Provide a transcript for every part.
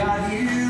got you.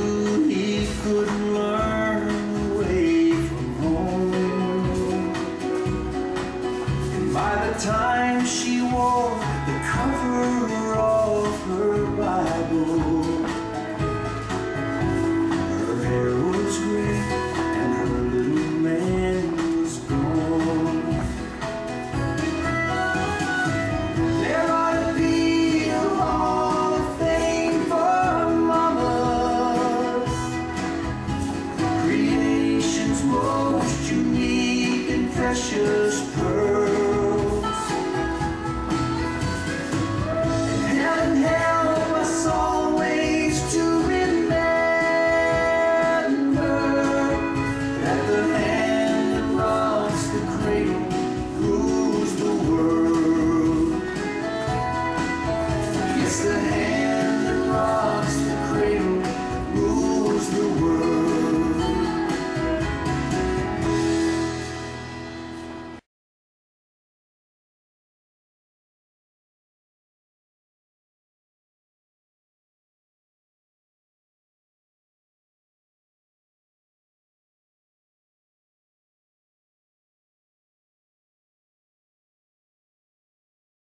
the time she wore the cover of her Bible. Her hair was gray and her little man was gone. There ought a hall of fame for mamas. Creation's most unique and precious.